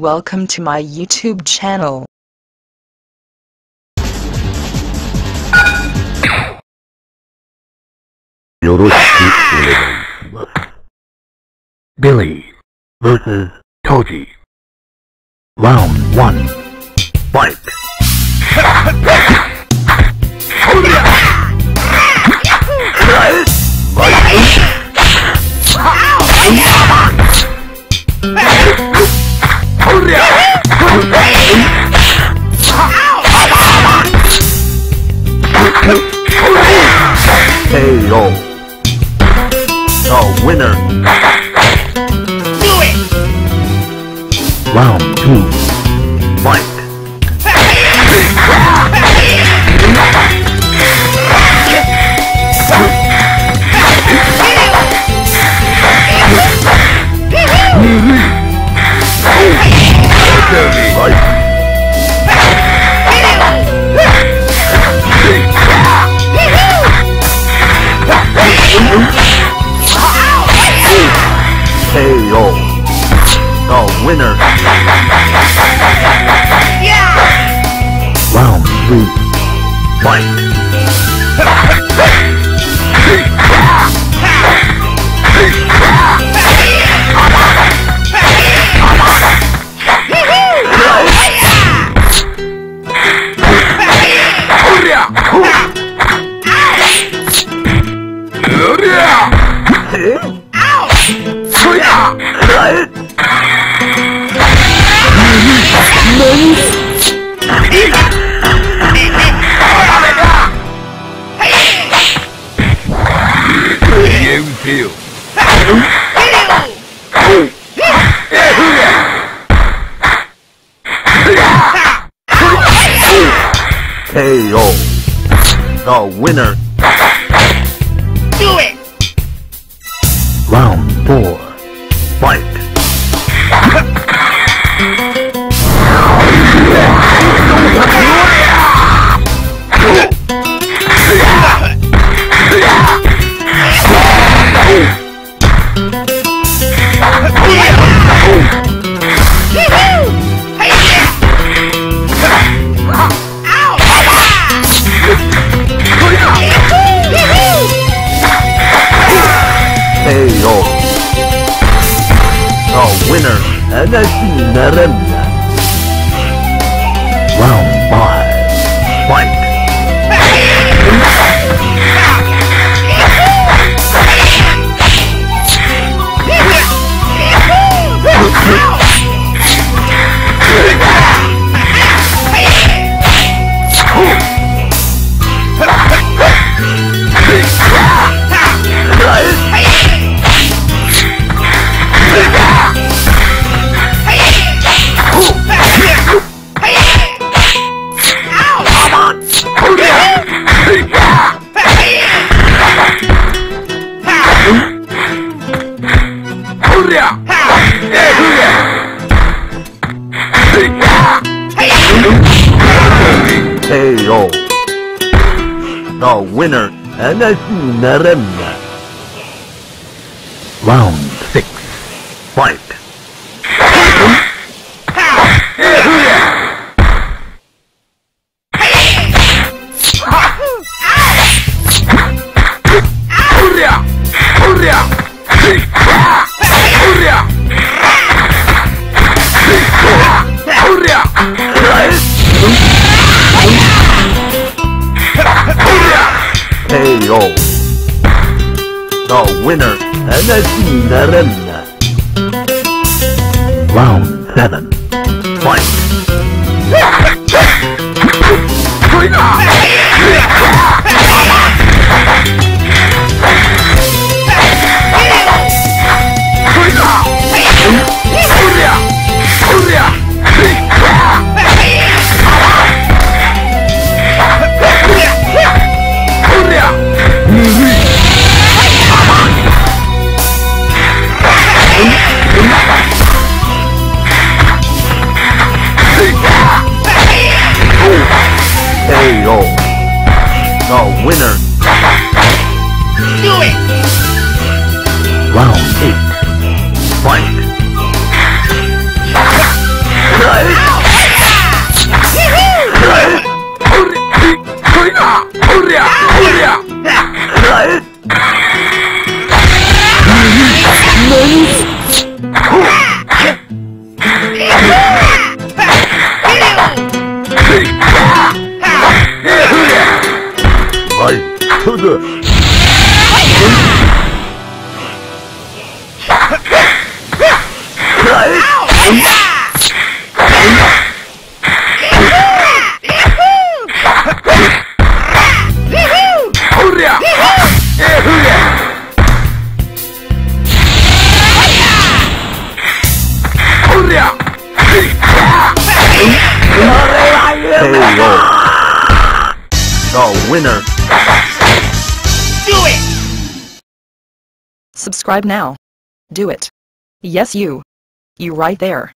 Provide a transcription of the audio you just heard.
Welcome to my YouTube channel. Billy versus Toji. Round one. Fight. Round two. Three. Fight. You feel. KO. The winner. Do it! Round four. Winner. Anashi Naremna. Round five. Fight. KO. The winner. Anashi Naremna. Round six. Fight. The winner. Anashi Naremna. Round seven. Fight. Round 8. Fight! Vai! The winner. Do it! Subscribe now. Do it. Yes you. You right there.